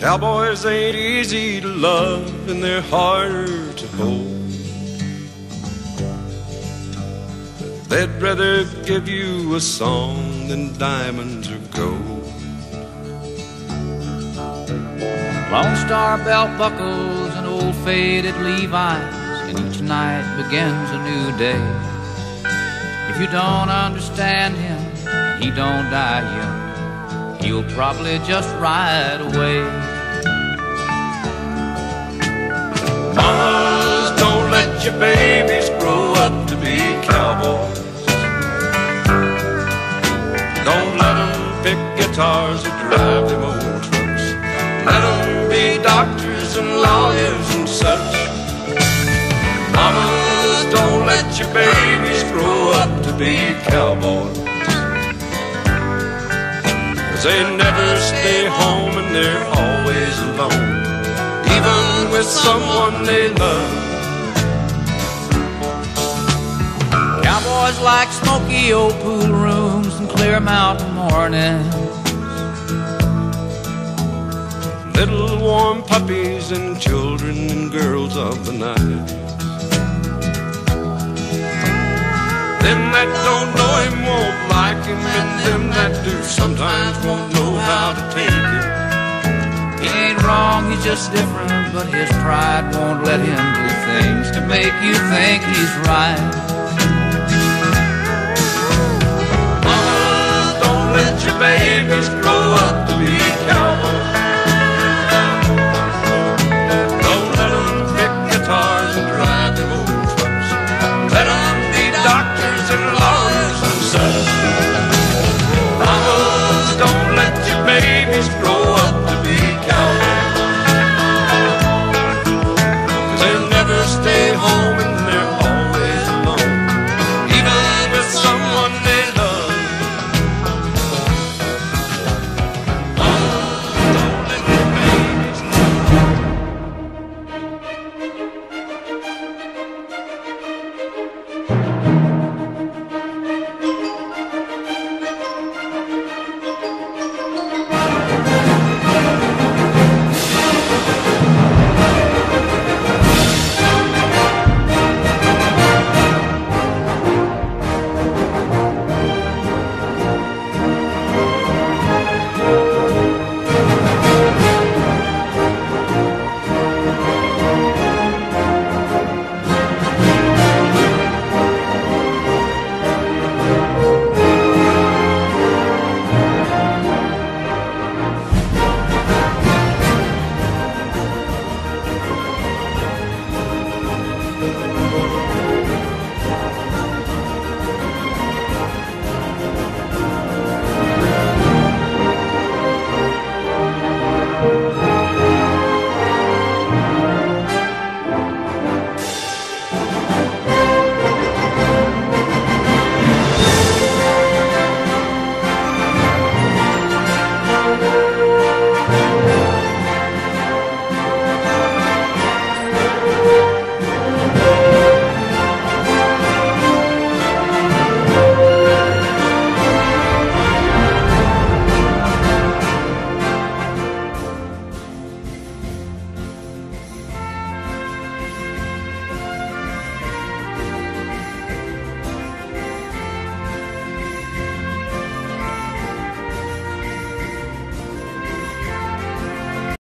Cowboys ain't easy to love and they're harder to hold. They'd rather give you a song than diamonds or gold. Lone Star belt buckles and old faded Levi's, and each night begins a new day. If you don't understand him, he don't die young. He'll probably just ride away. Mamas, don't let your babies grow up to be cowboys. Don't let them pick guitars or drive them old trucks. Let them be doctors and lawyers and such. Mamas, don't let your babies grow up to be cowboys. They never stay home and they're always alone. Even with someone they love. Cowboys like smoky old pool rooms and clear mountain mornings. Little warm puppies and children and girls of the night. Them that don't know him won't like him, and them that do sometimes won't know how to take it. He ain't wrong, he's just different, but his pride won't let him do things to make you think he's right. Mama, don't let your babies be es